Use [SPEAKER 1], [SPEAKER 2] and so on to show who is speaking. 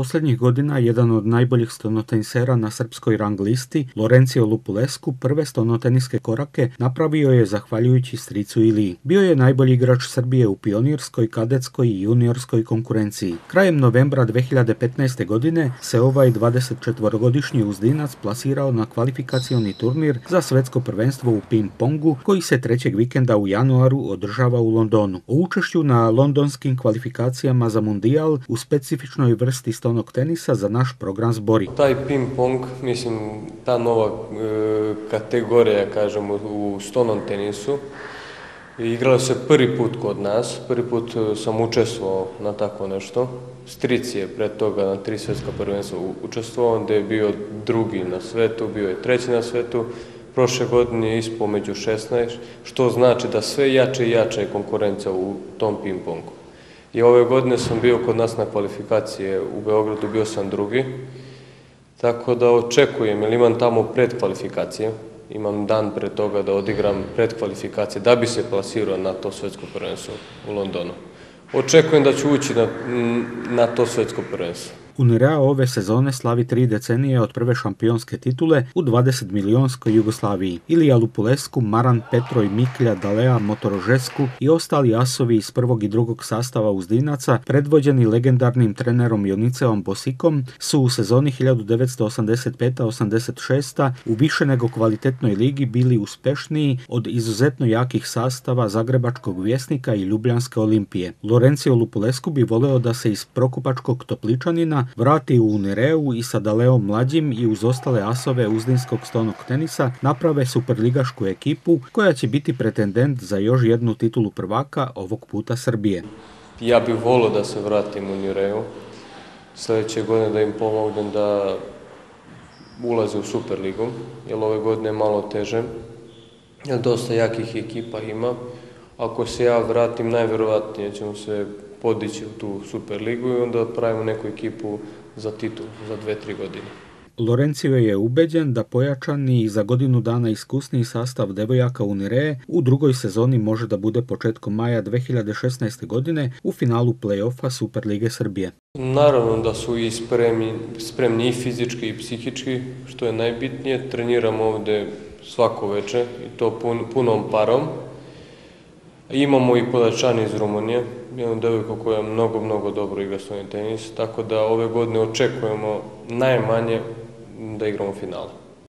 [SPEAKER 1] Posljednjih godina jedan od najboljih stonotenisera na srpskoj rang listi, Lorencio Lupulescu, prve stonoteniske korake napravio je zahvaljujući stricu Ili. Bio je najbolji igrač Srbije u pionirskoj, kadetskoj i juniorskoj konkurenciji. Krajem novembra 2015. godine se ovaj 24-godišnji uzdinac plasirao na kvalifikacioni turnir za svetsko prvenstvo u ping-pongu koji se trećeg vikenda u januaru održava u Londonu. O učešću na londonskim kvalifikacijama za mundijal u specifičnoj vrsti stonog tenisa za naš program zbori.
[SPEAKER 2] Taj ping-pong, mislim, ta nova e, kategorija, kažemo, u stonom tenisu, igrala se prvi put kod nas, prvi put e, sam učestvovao na tako nešto. Stric je pred toga na tri svjetska prvenstva učestvovao, onda je bio drugi na svetu, bio je treći na svetu, prošle godine je ispo među 16, što znači da sve jače i jače je konkurencija u tom ping-pongu. I ove godine sam bio kod nas na kvalifikacije u Beogradu, bio sam drugi, tako da očekujem, jer imam tamo predkvalifikacije, imam dan pre toga da odigram predkvalifikacije, da bi se plasirao na to svetsko prvenstvo u Londonu. Očekujem da ću ući na, na to svetsko prvenstvo.
[SPEAKER 1] Unirea ove sezone slavi tri decenije od prve šampionske titule u 20 milijonskoj Jugoslaviji. Ilija Lupulesku, Maran Petroj, Miklja, Dalea, Motorožesku i ostali asovi iz prvog i drugog sastava Uzdinaca, predvođeni legendarnim trenerom Joniceom Bosikom, su u sezoni 1985-86 u više nego kvalitetnoj ligi bili uspešniji od izuzetno jakih sastava Zagrebačkog vjesnika i Ljubljanske olimpije. Lorencio Lupulesku bi voleo da se iz Prokupačkog Topličanina vrati u Unireu i sa Daleom mlađim i uz ostale asove uzdinskog stonog tenisa naprave superligašku ekipu koja će biti pretendent za još jednu titulu prvaka, ovog puta Srbije.
[SPEAKER 2] Ja bih volio da se vratim u Unireu, sljedeće godine da im pomognem da ulaze u Superligu, jer ove godine je malo teže, jer dosta jakih ekipa ima. Ako se ja vratim, najvjerovatnije ćemo se podići u tu Superligu i onda pravimo neku ekipu za titul za dve, tri godine.
[SPEAKER 1] Lorencio je ubeđen da pojačani i za godinu dana iskusniji sastav devojaka Unire u drugoj sezoni može da bude početkom maja 2016. godine u finalu play-offa Superlige Srbije.
[SPEAKER 2] Naravno da su i spremni, spremni i fizički i psihički, što je najbitnije. Treniramo ovde svako veče i to pun, punom parom. Imamo i podačani iz Rumunije, jednu devojku koja mnogo, mnogo dobro igra svoj tenis, tako da ove godine očekujemo najmanje da igramo finale.